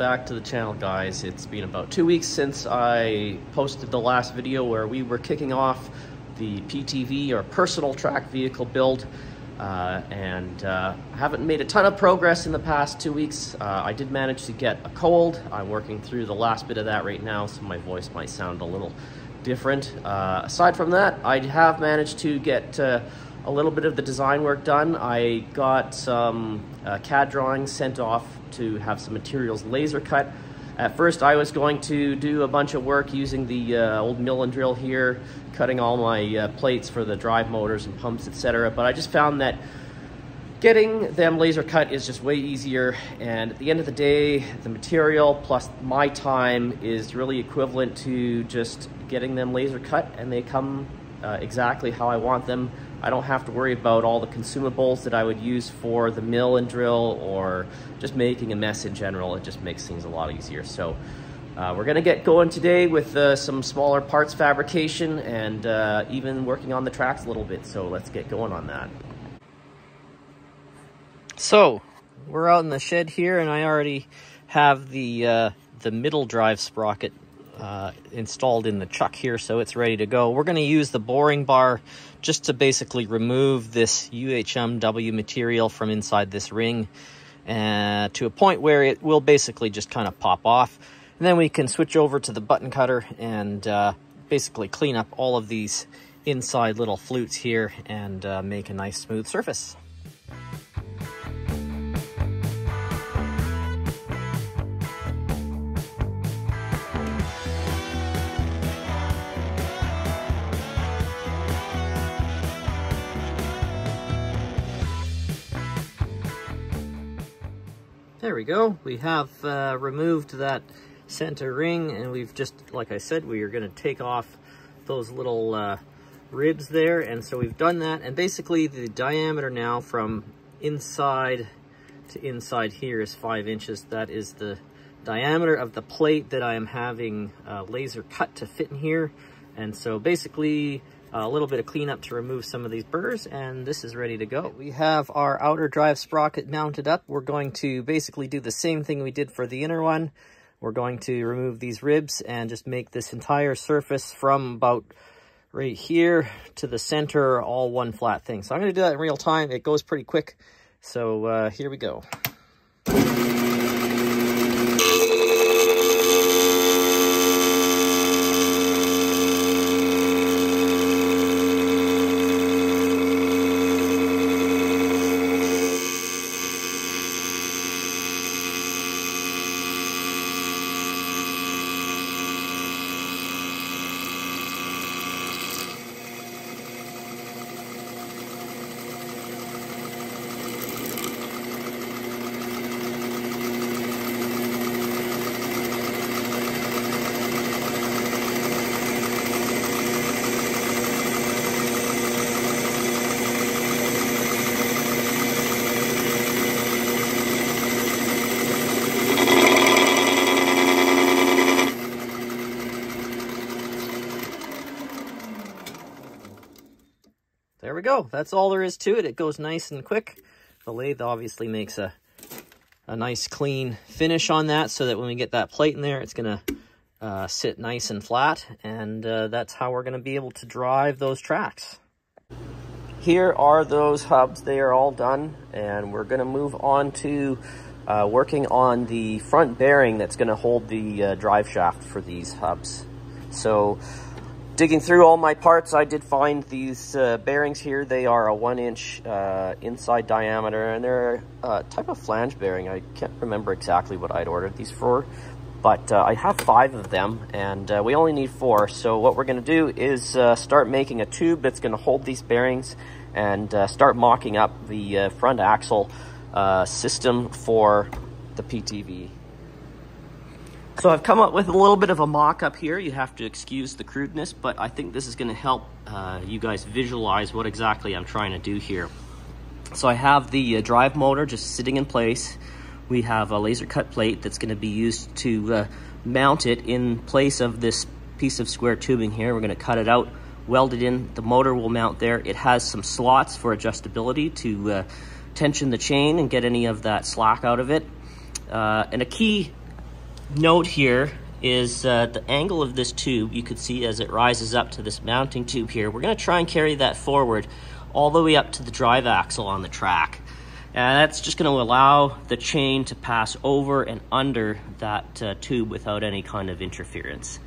back to the channel guys. It's been about two weeks since I posted the last video where we were kicking off the PTV or personal track vehicle build uh, and uh, haven't made a ton of progress in the past two weeks. Uh, I did manage to get a cold. I'm working through the last bit of that right now so my voice might sound a little different. Uh, aside from that I have managed to get uh, a little bit of the design work done. I got some uh, CAD drawings sent off to have some materials laser cut. At first I was going to do a bunch of work using the uh, old mill and drill here, cutting all my uh, plates for the drive motors and pumps, etc. But I just found that getting them laser cut is just way easier and at the end of the day the material plus my time is really equivalent to just getting them laser cut and they come uh, exactly how I want them I don't have to worry about all the consumables that I would use for the mill and drill or just making a mess in general. It just makes things a lot easier. So uh, we're gonna get going today with uh, some smaller parts fabrication and uh, even working on the tracks a little bit. So let's get going on that. So we're out in the shed here and I already have the, uh, the middle drive sprocket uh, installed in the chuck here so it's ready to go. We're going to use the boring bar just to basically remove this UHMW material from inside this ring uh, to a point where it will basically just kind of pop off. And then we can switch over to the button cutter and uh, basically clean up all of these inside little flutes here and uh, make a nice smooth surface. There we go. We have uh, removed that center ring and we've just, like I said, we are going to take off those little uh, ribs there. And so we've done that. And basically the diameter now from inside to inside here is five inches. That is the diameter of the plate that I am having uh, laser cut to fit in here. And so basically a little bit of cleanup to remove some of these burrs and this is ready to go. We have our outer drive sprocket mounted up. We're going to basically do the same thing we did for the inner one. We're going to remove these ribs and just make this entire surface from about right here to the center all one flat thing. So I'm going to do that in real time. It goes pretty quick. So uh, here we go. There we go. That's all there is to it. It goes nice and quick. The lathe obviously makes a, a nice clean finish on that so that when we get that plate in there, it's going to uh, sit nice and flat. And uh, that's how we're going to be able to drive those tracks. Here are those hubs. They are all done. And we're going to move on to uh, working on the front bearing that's going to hold the uh, drive shaft for these hubs. So digging through all my parts, I did find these uh, bearings here. They are a one inch uh, inside diameter and they're a type of flange bearing. I can't remember exactly what I'd ordered these for, but uh, I have five of them and uh, we only need four. So what we're gonna do is uh, start making a tube that's gonna hold these bearings and uh, start mocking up the front axle system for the PTV. So I've come up with a little bit of a mock-up here. You have to excuse the crudeness, but I think this is going to help uh, you guys visualize what exactly I'm trying to do here. So I have the uh, drive motor just sitting in place. We have a laser cut plate that's going to be used to uh, mount it in place of this piece of square tubing here. We're going to cut it out, weld it in. The motor will mount there. It has some slots for adjustability to uh, tension the chain and get any of that slack out of it. Uh, and a key note here is uh, the angle of this tube you could see as it rises up to this mounting tube here. We're going to try and carry that forward all the way up to the drive axle on the track. And that's just going to allow the chain to pass over and under that uh, tube without any kind of interference.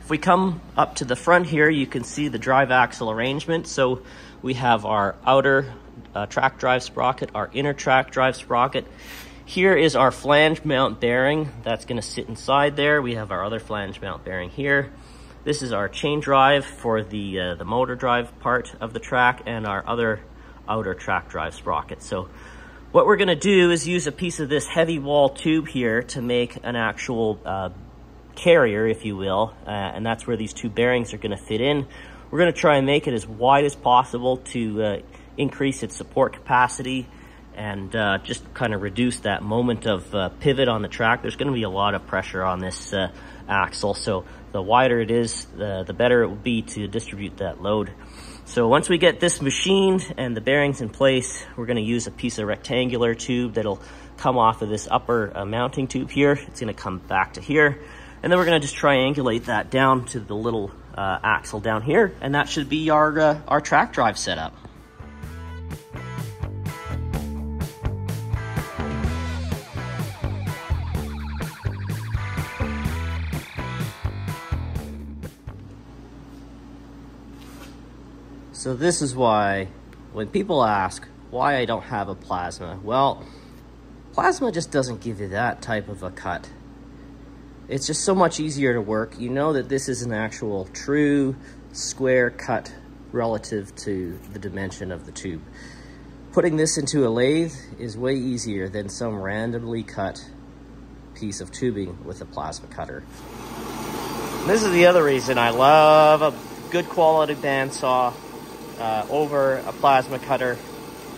If we come up to the front here, you can see the drive axle arrangement. So we have our outer uh, track drive sprocket, our inner track drive sprocket. Here is our flange mount bearing that's going to sit inside there. We have our other flange mount bearing here. This is our chain drive for the, uh, the motor drive part of the track and our other outer track drive sprocket. So what we're gonna do is use a piece of this heavy wall tube here to make an actual uh, carrier, if you will, uh, and that's where these two bearings are gonna fit in. We're gonna try and make it as wide as possible to uh, increase its support capacity and uh, just kind of reduce that moment of uh, pivot on the track. There's gonna be a lot of pressure on this uh, axle, so the wider it is, the, the better it will be to distribute that load. So once we get this machined and the bearings in place, we're gonna use a piece of rectangular tube that'll come off of this upper uh, mounting tube here. It's gonna come back to here. And then we're gonna just triangulate that down to the little uh, axle down here. And that should be our, uh, our track drive setup. So this is why when people ask why I don't have a plasma, well, plasma just doesn't give you that type of a cut. It's just so much easier to work. You know that this is an actual true square cut relative to the dimension of the tube. Putting this into a lathe is way easier than some randomly cut piece of tubing with a plasma cutter. This is the other reason I love a good quality bandsaw uh, over a plasma cutter.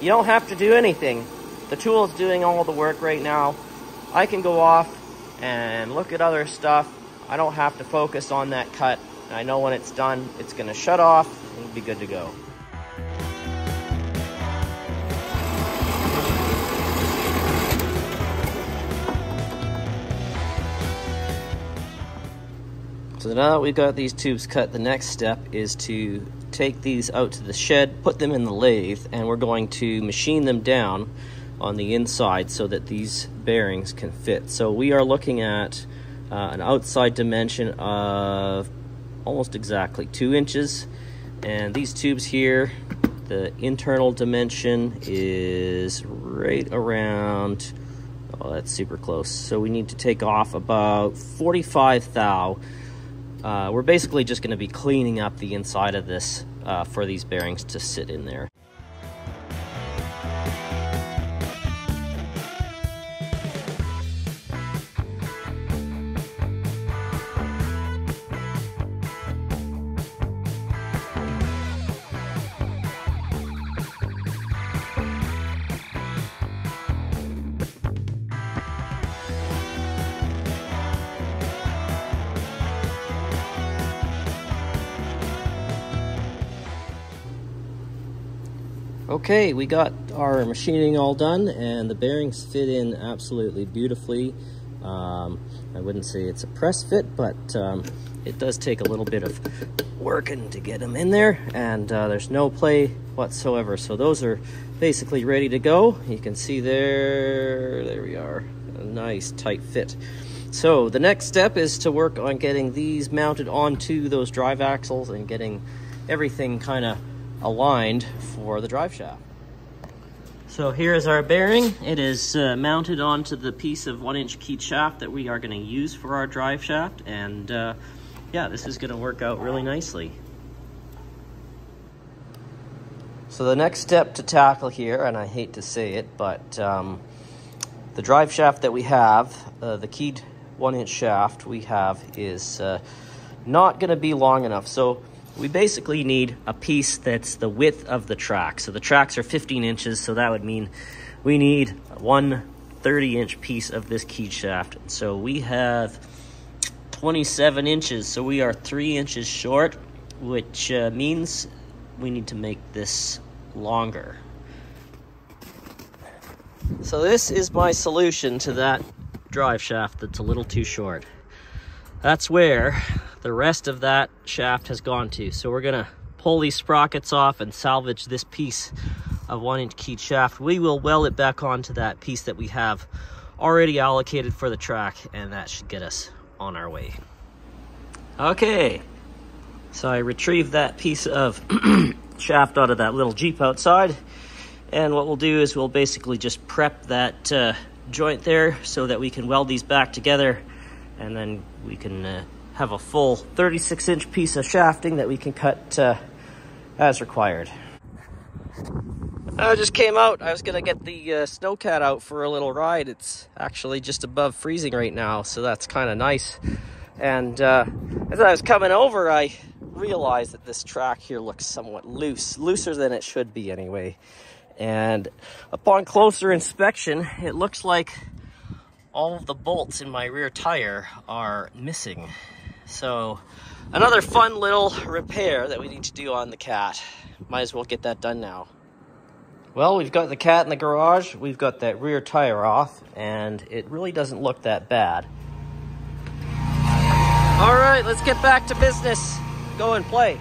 You don't have to do anything. The tool is doing all the work right now. I can go off and look at other stuff. I don't have to focus on that cut. I know when it's done, it's gonna shut off and be good to go. So now that we've got these tubes cut, the next step is to take these out to the shed, put them in the lathe, and we're going to machine them down on the inside so that these bearings can fit. So we are looking at uh, an outside dimension of almost exactly two inches. And these tubes here, the internal dimension is right around, oh, that's super close. So we need to take off about 45 thou uh, we're basically just going to be cleaning up the inside of this uh, for these bearings to sit in there. Okay, we got our machining all done and the bearings fit in absolutely beautifully. Um, I wouldn't say it's a press fit, but um, it does take a little bit of working to get them in there and uh, there's no play whatsoever. So those are basically ready to go. You can see there, there we are, a nice tight fit. So the next step is to work on getting these mounted onto those drive axles and getting everything kind of aligned for the drive shaft. So here is our bearing. It is uh, mounted onto the piece of one inch keyed shaft that we are going to use for our drive shaft. And uh, yeah, this is going to work out really nicely. So the next step to tackle here, and I hate to say it, but um, the drive shaft that we have, uh, the keyed one inch shaft we have is uh, not going to be long enough. So we basically need a piece that's the width of the track. So the tracks are 15 inches, so that would mean we need one 30 inch piece of this key shaft. So we have 27 inches, so we are three inches short, which uh, means we need to make this longer. So this is my solution to that drive shaft that's a little too short. That's where the rest of that shaft has gone to. So we're gonna pull these sprockets off and salvage this piece of one inch keyed shaft. We will weld it back onto that piece that we have already allocated for the track and that should get us on our way. Okay, so I retrieved that piece of shaft out of that little Jeep outside. And what we'll do is we'll basically just prep that uh, joint there so that we can weld these back together and then we can uh, have a full 36 inch piece of shafting that we can cut uh, as required. I just came out. I was gonna get the uh, snowcat out for a little ride. It's actually just above freezing right now, so that's kind of nice. And uh, as I was coming over, I realized that this track here looks somewhat loose, looser than it should be anyway. And upon closer inspection, it looks like all of the bolts in my rear tire are missing. So another fun little repair that we need to do on the cat. Might as well get that done now. Well, we've got the cat in the garage, we've got that rear tire off, and it really doesn't look that bad. All right, let's get back to business. Go and play.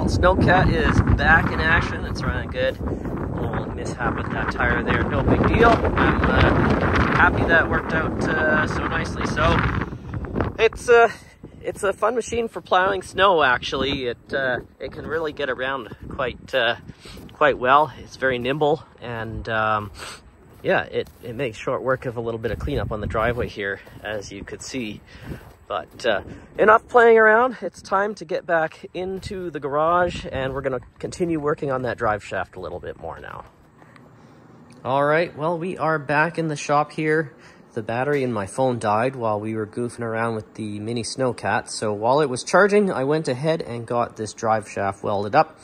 Well, Snowcat is back in action. It's running good. A little mishap with that tire there, no big deal. I'm uh, happy that worked out uh, so nicely. So it's uh, it's a fun machine for plowing snow. Actually, it uh, it can really get around quite uh, quite well. It's very nimble and. Um, yeah, it, it makes short work of a little bit of cleanup on the driveway here, as you could see. But uh, enough playing around. It's time to get back into the garage and we're going to continue working on that drive shaft a little bit more now. All right, well, we are back in the shop here. The battery in my phone died while we were goofing around with the mini snowcat. So while it was charging, I went ahead and got this drive shaft welded up.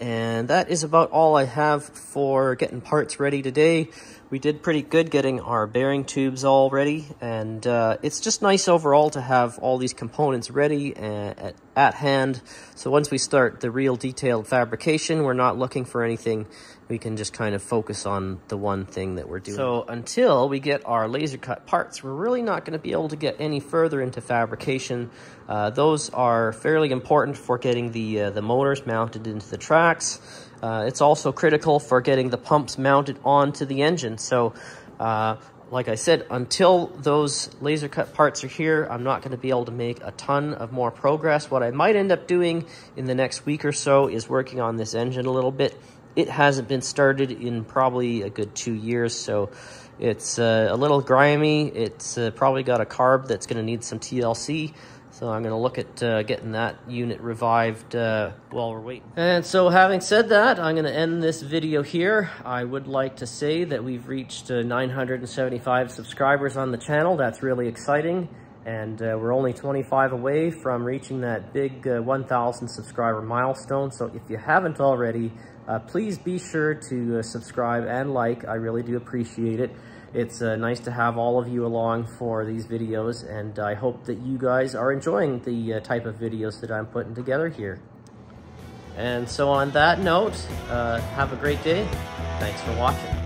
And that is about all I have for getting parts ready today. We did pretty good getting our bearing tubes all ready. And uh, it's just nice overall to have all these components ready at, at hand. So once we start the real detailed fabrication, we're not looking for anything we can just kind of focus on the one thing that we're doing. So until we get our laser cut parts, we're really not going to be able to get any further into fabrication. Uh, those are fairly important for getting the, uh, the motors mounted into the tracks. Uh, it's also critical for getting the pumps mounted onto the engine. So uh, like I said, until those laser cut parts are here, I'm not going to be able to make a ton of more progress. What I might end up doing in the next week or so is working on this engine a little bit it hasn't been started in probably a good two years, so it's uh, a little grimy. It's uh, probably got a carb that's going to need some TLC. So I'm going to look at uh, getting that unit revived uh, while we're waiting. And so having said that, I'm going to end this video here. I would like to say that we've reached uh, 975 subscribers on the channel. That's really exciting. And uh, we're only 25 away from reaching that big uh, 1,000 subscriber milestone. So if you haven't already, uh, please be sure to uh, subscribe and like. I really do appreciate it. It's uh, nice to have all of you along for these videos, and I hope that you guys are enjoying the uh, type of videos that I'm putting together here. And so on that note, have a great day. Thanks for watching.